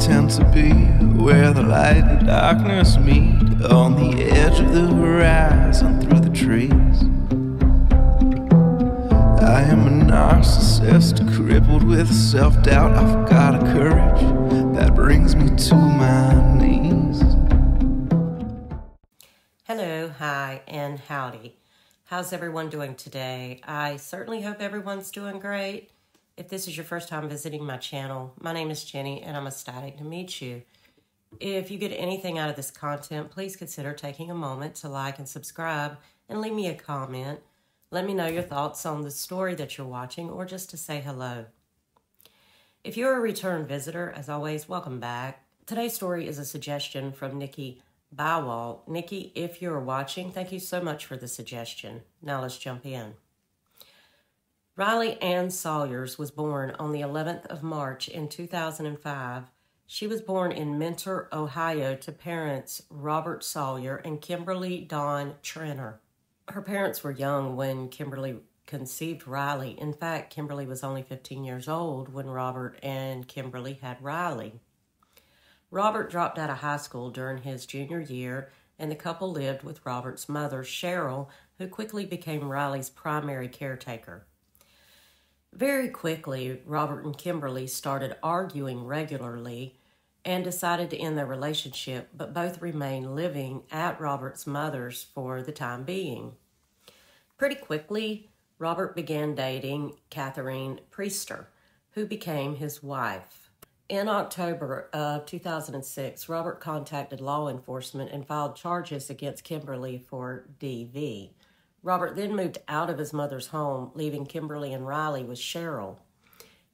pretend to be where the light and darkness meet on the edge of the horizon through the trees. I am a narcissist crippled with self doubt. I've got a courage that brings me to my knees. Hello, hi, and howdy. How's everyone doing today? I certainly hope everyone's doing great. If this is your first time visiting my channel, my name is Jenny and I'm ecstatic to meet you. If you get anything out of this content, please consider taking a moment to like and subscribe and leave me a comment. Let me know your thoughts on the story that you're watching or just to say hello. If you're a return visitor, as always, welcome back. Today's story is a suggestion from Nikki Bywall. Nikki, if you're watching, thank you so much for the suggestion. Now let's jump in. Riley Ann Sawyers was born on the 11th of March in 2005. She was born in Mentor, Ohio to parents Robert Sawyer and Kimberly Dawn Trenor. Her parents were young when Kimberly conceived Riley. In fact, Kimberly was only 15 years old when Robert and Kimberly had Riley. Robert dropped out of high school during his junior year, and the couple lived with Robert's mother, Sheryl, who quickly became Riley's primary caretaker. Very quickly, Robert and Kimberly started arguing regularly and decided to end their relationship, but both remained living at Robert's mother's for the time being. Pretty quickly, Robert began dating Catherine Priester, who became his wife. In October of 2006, Robert contacted law enforcement and filed charges against Kimberly for DV. Robert then moved out of his mother's home, leaving Kimberly and Riley with Cheryl.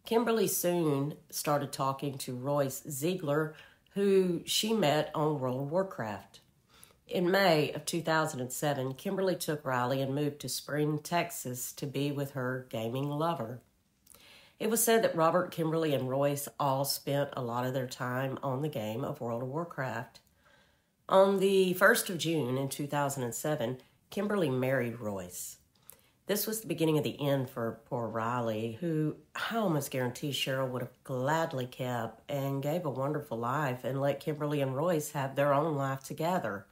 Kimberly soon started talking to Royce Ziegler, who she met on World of Warcraft. In May of 2007, Kimberly took Riley and moved to Spring, Texas to be with her gaming lover. It was said that Robert, Kimberly, and Royce all spent a lot of their time on the game of World of Warcraft. On the 1st of June in 2007, Kimberly married Royce. This was the beginning of the end for poor Riley, who I almost guarantee Sheryl would have gladly kept and gave a wonderful life and let Kimberly and Royce have their own life together.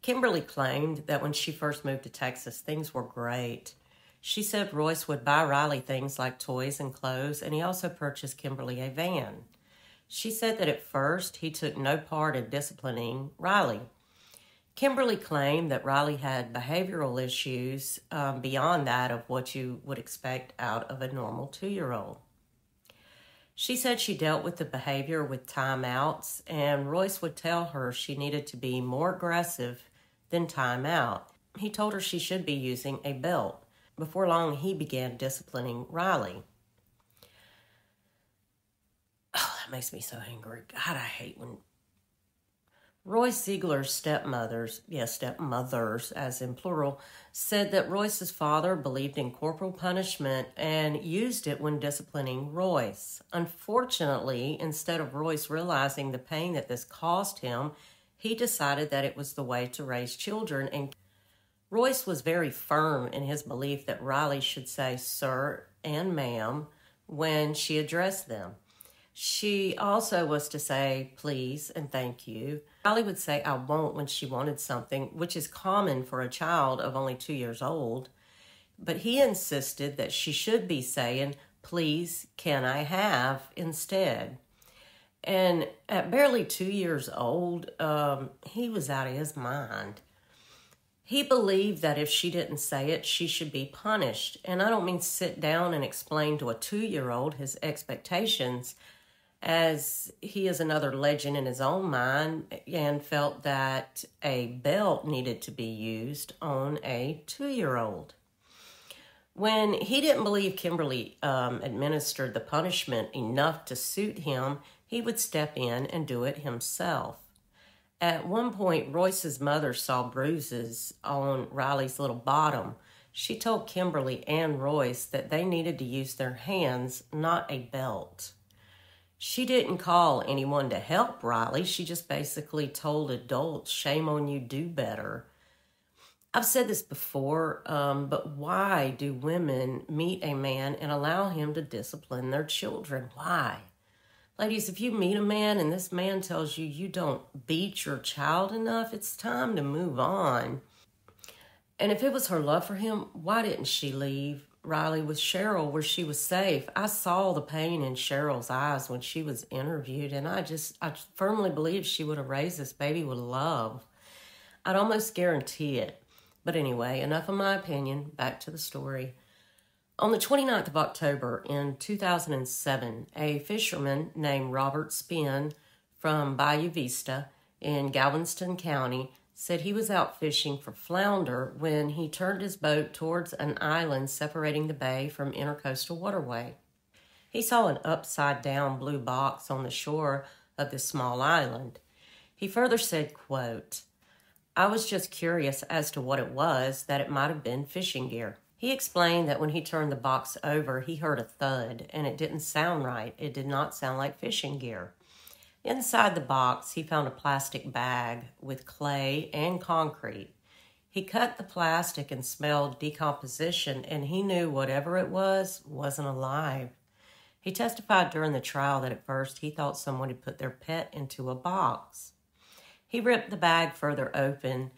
Kimberly claimed that when she first moved to Texas, things were great. She said Royce would buy Riley things like toys and clothes, and he also purchased Kimberly a van. She said that at first he took no part in disciplining Riley. Kimberly claimed that Riley had behavioral issues um, beyond that of what you would expect out of a normal two year old. She said she dealt with the behavior with timeouts, and Royce would tell her she needed to be more aggressive than timeout. He told her she should be using a belt. Before long, he began disciplining Riley. Oh, that makes me so angry. God, I hate when Royce Ziegler's stepmothers, yes, stepmothers as in plural, said that Royce's father believed in corporal punishment and used it when disciplining Royce. Unfortunately, instead of Royce realizing the pain that this caused him, he decided that it was the way to raise children and Royce was very firm in his belief that Riley should say sir and ma'am when she addressed them. She also was to say please and thank you. Riley would say I won't when she wanted something, which is common for a child of only two years old. But he insisted that she should be saying, please, can I have instead? And at barely two years old, um, he was out of his mind. He believed that if she didn't say it, she should be punished. And I don't mean sit down and explain to a two year old his expectations as he is another legend in his own mind and felt that a belt needed to be used on a two year old. When he didn't believe Kimberly um, administered the punishment enough to suit him, he would step in and do it himself. At one point, Royce's mother saw bruises on Riley's little bottom. She told Kimberly and Royce that they needed to use their hands, not a belt. She didn't call anyone to help Riley. She just basically told adults, shame on you, do better. I've said this before, um, but why do women meet a man and allow him to discipline their children? Why? Ladies, if you meet a man and this man tells you you don't beat your child enough, it's time to move on. And if it was her love for him, why didn't she leave Riley with Sheryl where she was safe? I saw the pain in Sheryl's eyes when she was interviewed, and I just, I firmly believe she would have raised this baby with love. I'd almost guarantee it. But anyway, enough of my opinion. Back to the story. On the 29th of October in 2007, a fisherman named Robert Spinn from Bayou Vista in Galveston County said he was out fishing for flounder when he turned his boat towards an island separating the bay from Intercoastal Waterway. He saw an upside down blue box on the shore of this small island. He further said, quote, I was just curious as to what it was, that it might have been fishing gear. He explained that when he turned the box over, he heard a thud and it didn't sound right. It did not sound like fishing gear. Inside the box, he found a plastic bag with clay and concrete. He cut the plastic and smelled decomposition, and he knew whatever it was wasn't alive. He testified during the trial that at first he thought someone had put their pet into a box. He ripped the bag further open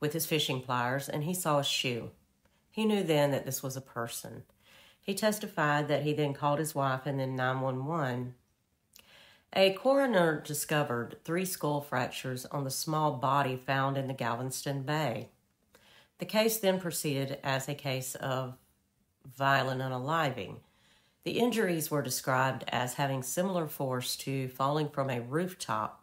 with his fishing pliers and he saw a shoe. He knew then that this was a person. He testified that he then called his wife and then 911. A coroner discovered three skull fractures on the small body found in the Galveston Bay. The case then proceeded as a case of violent unaliving. The injuries were described as having similar force to falling from a rooftop.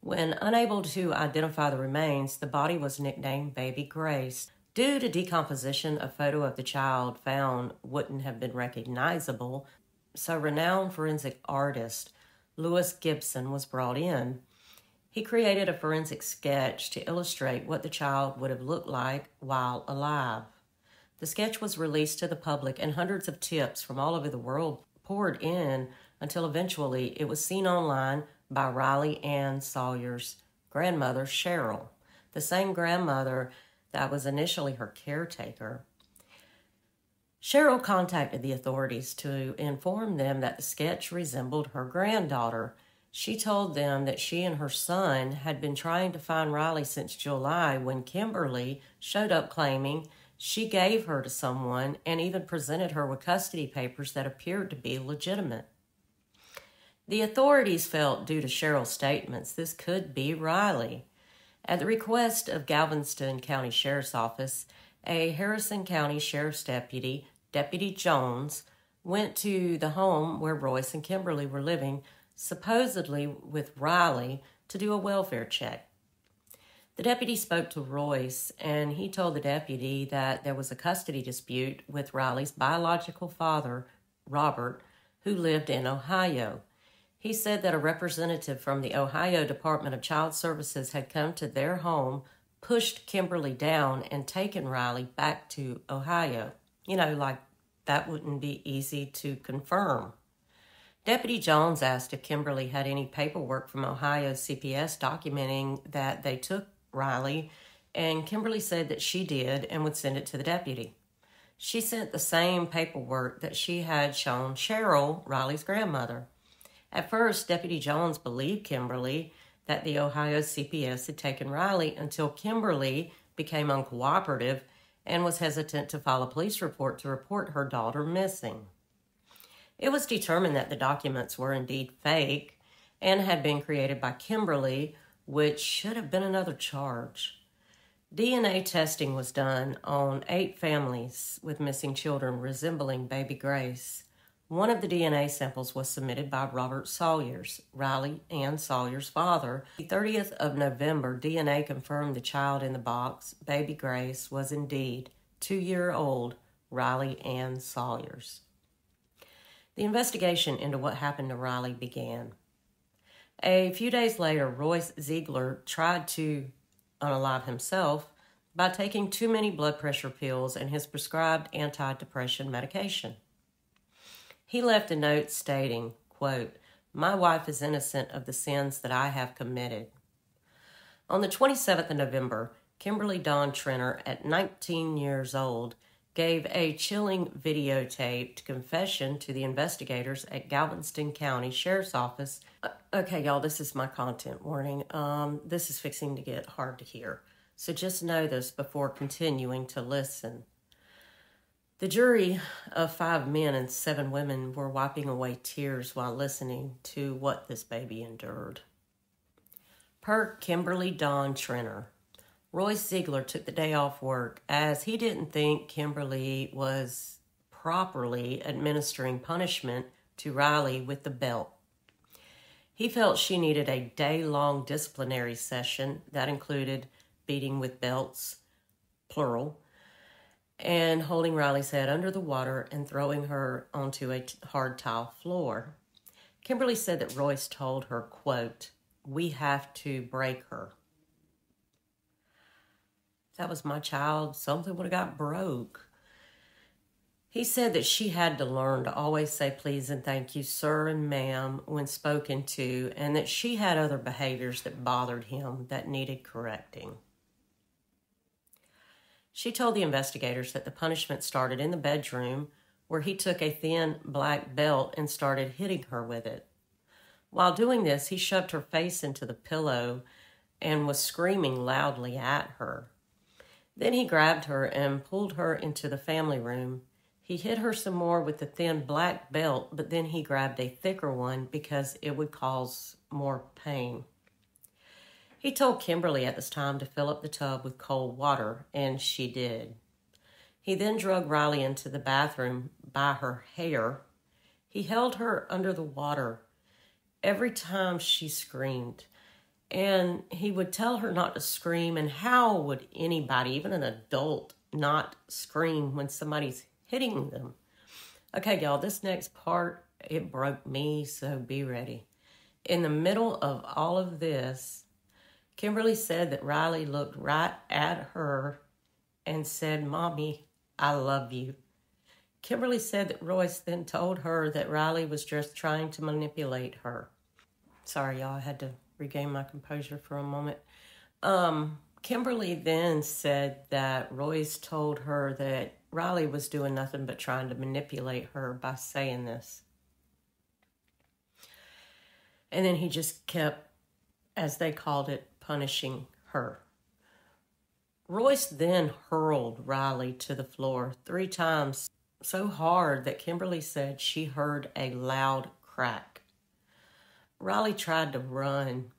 When unable to identify the remains, the body was nicknamed Baby Grace. Due to decomposition, a photo of the child found wouldn't have been recognizable, so renowned forensic artist Louis Gibson was brought in. He created a forensic sketch to illustrate what the child would have looked like while alive. The sketch was released to the public, and hundreds of tips from all over the world poured in until eventually it was seen online by Riley Ann Sawyer's grandmother, Sheryl, the same grandmother that was initially her caretaker. Sheryl contacted the authorities to inform them that the sketch resembled her granddaughter. She told them that she and her son had been trying to find Riley since July when Kimberly showed up claiming she gave her to someone and even presented her with custody papers that appeared to be legitimate. The authorities felt, due to Sheryl's statements, this could be Riley. At the request of Galveston County Sheriff's Office, a Harrison County Sheriff's deputy, Deputy Jones, went to the home where Royce and Kimberly were living, supposedly with Riley, to do a welfare check. The deputy spoke to Royce and he told the deputy that there was a custody dispute with Riley's biological father, Robert, who lived in Ohio. He said that a representative from the Ohio Department of Child Services had come to their home, pushed Kimberly down, and taken Riley back to Ohio. You know, like that wouldn't be easy to confirm. Deputy Jones asked if Kimberly had any paperwork from Ohio CPS documenting that they took Riley, and Kimberly said that she did and would send it to the deputy. She sent the same paperwork that she had shown Sheryl, Riley's grandmother. At first, Deputy Jones believed Kimberly that the Ohio CPS had taken Riley until Kimberly became uncooperative and was hesitant to file a police report to report her daughter missing. It was determined that the documents were indeed fake and had been created by Kimberly, which should have been another charge. DNA testing was done on eight families with missing children resembling baby Grace. One of the DNA samples was submitted by Robert Sawyers, Riley Ann Sawyer's father. The 30th of November, DNA confirmed the child in the box, baby Grace, was indeed two year old Riley Ann Sawyers. The investigation into what happened to Riley began. A few days later, Royce Ziegler tried to unalive himself by taking too many blood pressure pills and his prescribed antidepressant medication. He left a note stating, quote, My wife is innocent of the sins that I have committed. On the 27th of November, Kimberly Dawn Trenor, at 19 years old, gave a chilling videotaped confession to the investigators at Galveston County Sheriff's Office. Okay, y'all, this is my content warning. Um, this is fixing to get hard to hear. So just know this before continuing to listen. The jury of five men and seven women were wiping away tears while listening to what this baby endured. Per Kimberly Dawn Trenor, Roy Ziegler took the day off work as he didn't think Kimberly was properly administering punishment to Riley with the belt. He felt she needed a day long disciplinary session that included beating with belts, plural, and holding Riley's head under the water and throwing her onto a hard tile floor. Kimberly said that Royce told her, quote, we have to break her that was my child, something would have got broke. He said that she had to learn to always say please and thank you, sir and ma'am, when spoken to, and that she had other behaviors that bothered him that needed correcting. She told the investigators that the punishment started in the bedroom, where he took a thin black belt and started hitting her with it. While doing this, he shoved her face into the pillow and was screaming loudly at her. Then he grabbed her and pulled her into the family room. He hit her some more with the thin black belt, but then he grabbed a thicker one because it would cause more pain. He told Kimberly at this time to fill up the tub with cold water, and she did. He then drug Riley into the bathroom by her hair. He held her under the water every time she screamed and he would tell her not to scream. And how would anybody, even an adult, not scream when somebody's hitting them? Okay, y'all, this next part, it broke me, so be ready. In the middle of all of this, Kimberly said that Riley looked right at her and said, Mommy, I love you. Kimberly said that Royce then told her that Riley was just trying to manipulate her. Sorry, y'all, I had to regain my composure for a moment. Um, Kimberly then said that Royce told her that Riley was doing nothing but trying to manipulate her by saying this. And then he just kept, as they called it, punishing her. Royce then hurled Riley to the floor three times so hard that Kimberly said she heard a loud crack. Riley tried to run.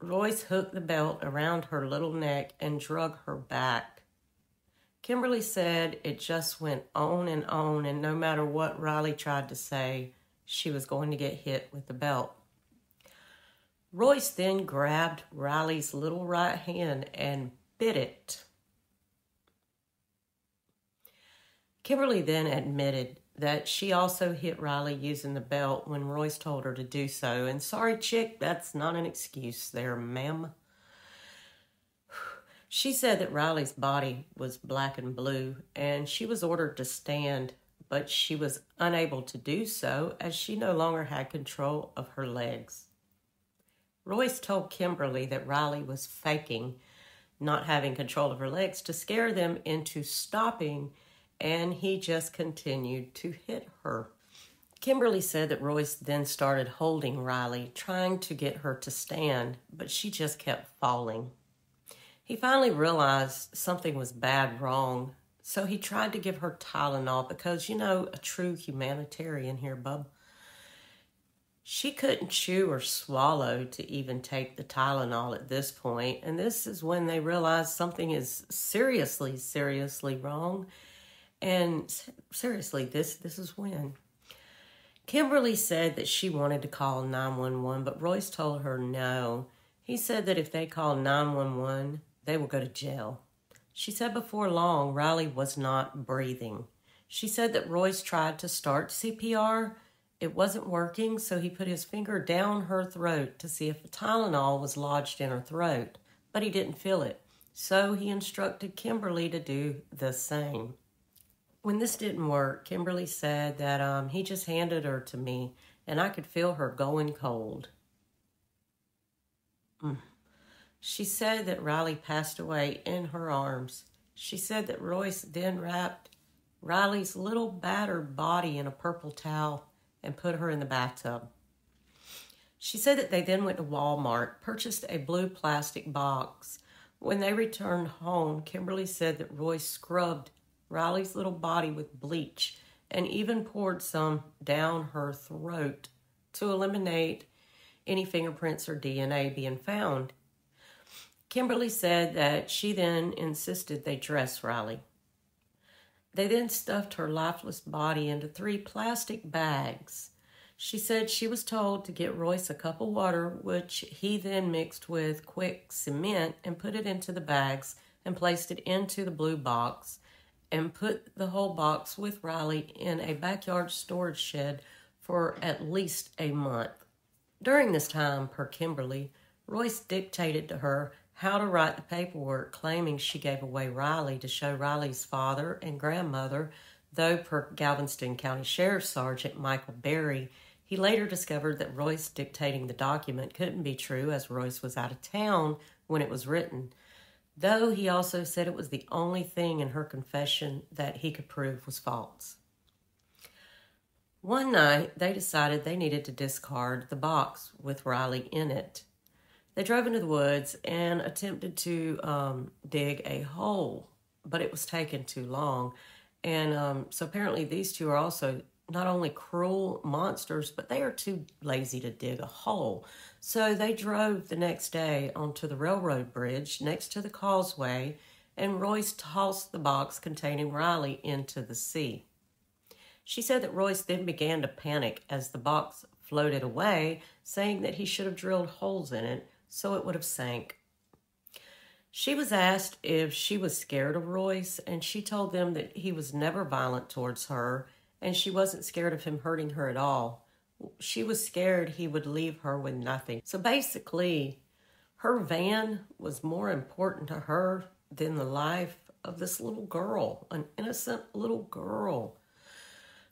Royce hooked the belt around her little neck and drug her back. Kimberly said it just went on and on, and no matter what Riley tried to say, she was going to get hit with the belt. Royce then grabbed Riley's little right hand and bit it. Kimberly then admitted that she also hit Riley using the belt when Royce told her to do so. And sorry, chick, that's not an excuse there, ma'am. She said that Riley's body was black and blue, and she was ordered to stand, but she was unable to do so as she no longer had control of her legs. Royce told Kimberly that Riley was faking not having control of her legs to scare them into stopping and he just continued to hit her. Kimberly said that Royce then started holding Riley, trying to get her to stand, but she just kept falling. He finally realized something was bad wrong, so he tried to give her Tylenol because, you know, a true humanitarian here, bub. She couldn't chew or swallow to even take the Tylenol at this point, and this is when they realized something is seriously, seriously wrong and seriously, this this is when. Kimberly said that she wanted to call 911, but Royce told her no. He said that if they called 911, they would go to jail. She said before long, Riley was not breathing. She said that Royce tried to start CPR. It wasn't working, so he put his finger down her throat to see if Tylenol was lodged in her throat, but he didn't feel it. So he instructed Kimberly to do the same when this didn't work, Kimberly said that um, he just handed her to me and I could feel her going cold. Mm. She said that Riley passed away in her arms. She said that Royce then wrapped Riley's little battered body in a purple towel and put her in the bathtub. She said that they then went to Walmart, purchased a blue plastic box. When they returned home, Kimberly said that Roy scrubbed Riley's little body with bleach and even poured some down her throat to eliminate any fingerprints or DNA being found. Kimberly said that she then insisted they dress Riley. They then stuffed her lifeless body into three plastic bags. She said she was told to get Royce a cup of water, which he then mixed with quick cement and put it into the bags and placed it into the blue box and put the whole box with Riley in a backyard storage shed for at least a month. During this time, per Kimberly, Royce dictated to her how to write the paperwork claiming she gave away Riley to show Riley's father and grandmother, though per Galveston County Sheriff's Sergeant Michael Berry, he later discovered that Royce dictating the document couldn't be true as Royce was out of town when it was written, though he also said it was the only thing in her confession that he could prove was false. One night, they decided they needed to discard the box with Riley in it. They drove into the woods and attempted to um, dig a hole, but it was taking too long. And um, so apparently, these two are also not only cruel monsters, but they are too lazy to dig a hole. So they drove the next day onto the railroad bridge next to the causeway, and Royce tossed the box containing Riley into the sea. She said that Royce then began to panic as the box floated away, saying that he should have drilled holes in it so it would have sank. She was asked if she was scared of Royce, and she told them that he was never violent towards her, and she wasn't scared of him hurting her at all. She was scared he would leave her with nothing. So basically, her van was more important to her than the life of this little girl, an innocent little girl.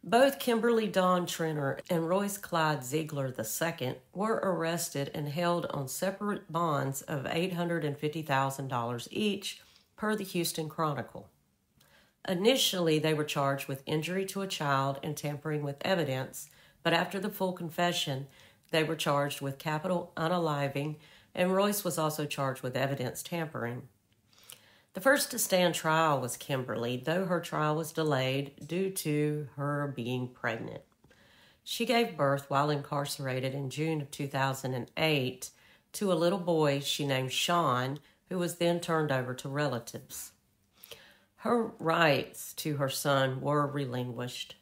Both Kimberly Dawn Trenor and Royce Clyde Ziegler II were arrested and held on separate bonds of $850,000 each, per the Houston Chronicle. Initially, they were charged with injury to a child and tampering with evidence, but after the full confession, they were charged with capital unaliving, and Royce was also charged with evidence tampering. The first to stand trial was Kimberly, though her trial was delayed due to her being pregnant. She gave birth while incarcerated in June of 2008 to a little boy she named Sean, who was then turned over to relatives. Her rights to her son were relinquished.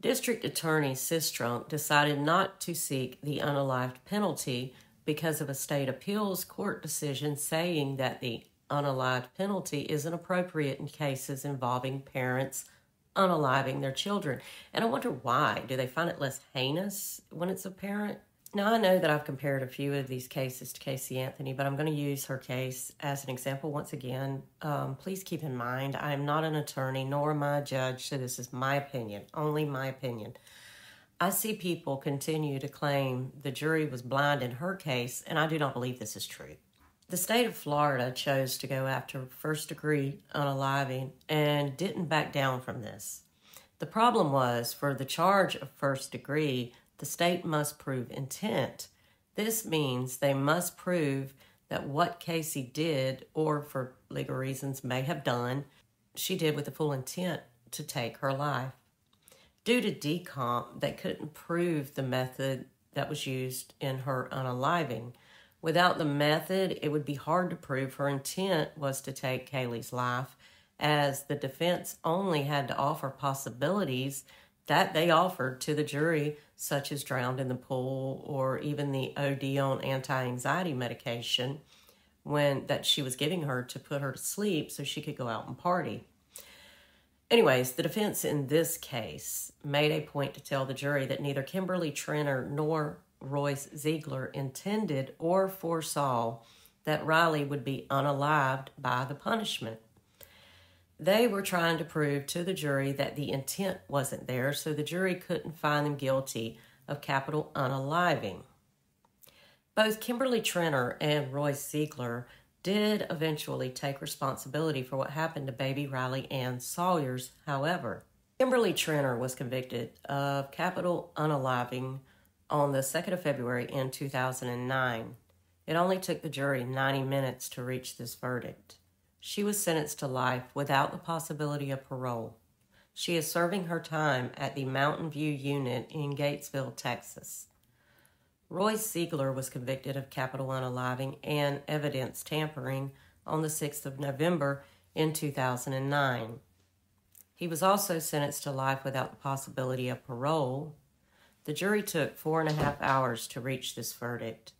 District Attorney Sistrunk decided not to seek the unalived penalty because of a state appeals court decision saying that the unalived penalty isn't appropriate in cases involving parents unaliving their children. And I wonder why. Do they find it less heinous when it's a parent? Now, I know that I've compared a few of these cases to Casey Anthony, but I'm going to use her case as an example once again. Um, please keep in mind, I am not an attorney nor am I a judge, so this is my opinion, only my opinion. I see people continue to claim the jury was blind in her case, and I do not believe this is true. The state of Florida chose to go after first degree unaliving and didn't back down from this. The problem was for the charge of first degree, the state must prove intent. This means they must prove that what Casey did, or for legal reasons may have done, she did with the full intent to take her life. Due to decomp, they couldn't prove the method that was used in her unaliving. Without the method, it would be hard to prove her intent was to take Caylee's life, as the defense only had to offer possibilities that they offered to the jury, such as drowned in the pool or even the OD on anti-anxiety medication when that she was giving her to put her to sleep so she could go out and party. Anyways, the defense in this case made a point to tell the jury that neither Kimberly Trenor nor Royce Ziegler intended or foresaw that Riley would be unalived by the punishment. They were trying to prove to the jury that the intent wasn't there, so the jury couldn't find them guilty of capital unaliving. Both Kimberly Trenor and Royce Ziegler did eventually take responsibility for what happened to baby Riley Ann Sawyers. However, Kimberly Trenor was convicted of capital unaliving on the 2nd of February in 2009. It only took the jury 90 minutes to reach this verdict. She was sentenced to life without the possibility of parole. She is serving her time at the Mountain View Unit in Gatesville, Texas. Roy Ziegler was convicted of capital unaliving and evidence tampering on the 6th of November in 2009. He was also sentenced to life without the possibility of parole. The jury took four and a half hours to reach this verdict.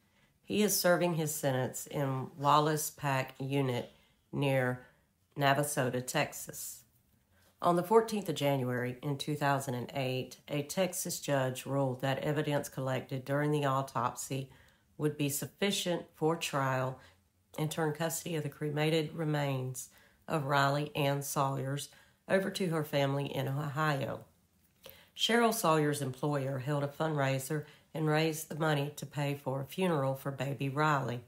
He is serving his sentence in Wallace Pack Unit near Navasota, Texas. On the 14th of January in 2008, a Texas judge ruled that evidence collected during the autopsy would be sufficient for trial and turn custody of the cremated remains of Riley Ann Sawyers over to her family in Ohio. Sheryl Sawyer's employer held a fundraiser and raised the money to pay for a funeral for baby Riley.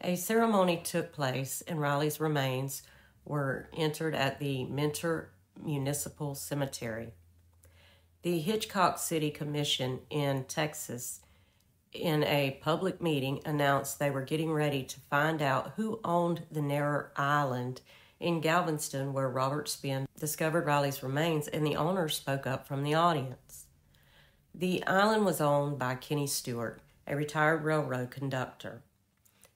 A ceremony took place, and Riley's remains were entered at the Mentor Municipal Cemetery. The Hitchcock City Commission in Texas, in a public meeting, announced they were getting ready to find out who owned the Neher Island in Galveston, where Robert Spinn discovered Riley's remains, and the owner spoke up from the audience. The island was owned by Kenny Stewart, a retired railroad conductor.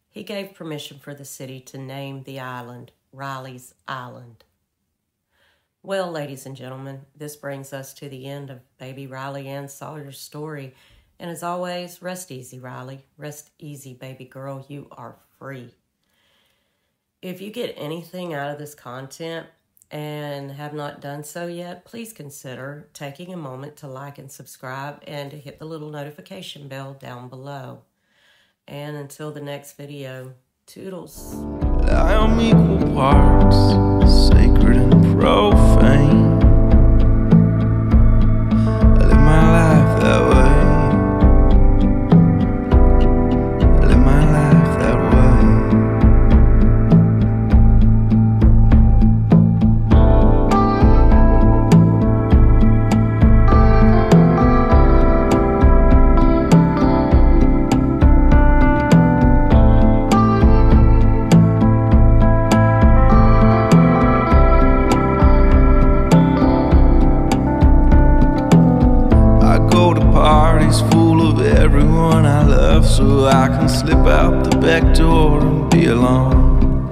He gave permission for the city to name the island Riley's Island. Well, ladies and gentlemen, this brings us to the end of baby Riley Ann Sawyer's story. And as always, rest easy, Riley. Rest easy, baby girl. You are free. If you get anything out of this content and have not done so yet, please consider taking a moment to like and subscribe and to hit the little notification bell down below. And until the next video, toodles. I am equal parts sacred and profane. Everyone I love so I can slip out the back door and be alone.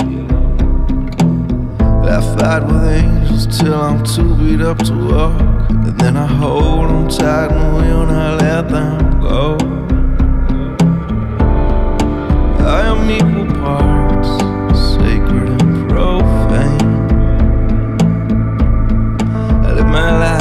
I fight with angels till I'm too beat up to walk, and then I hold them tight and will not let them go. I am equal parts sacred and profane. I live my life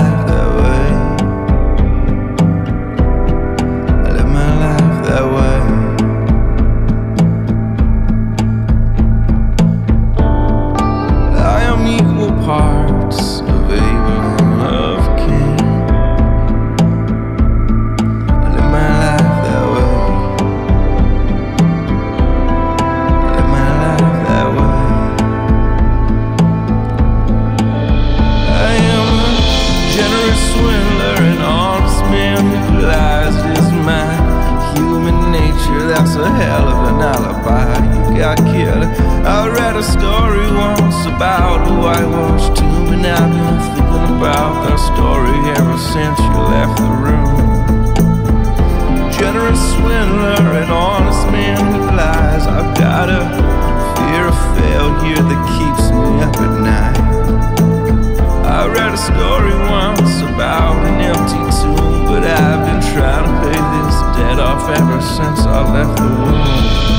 ever since I left the womb.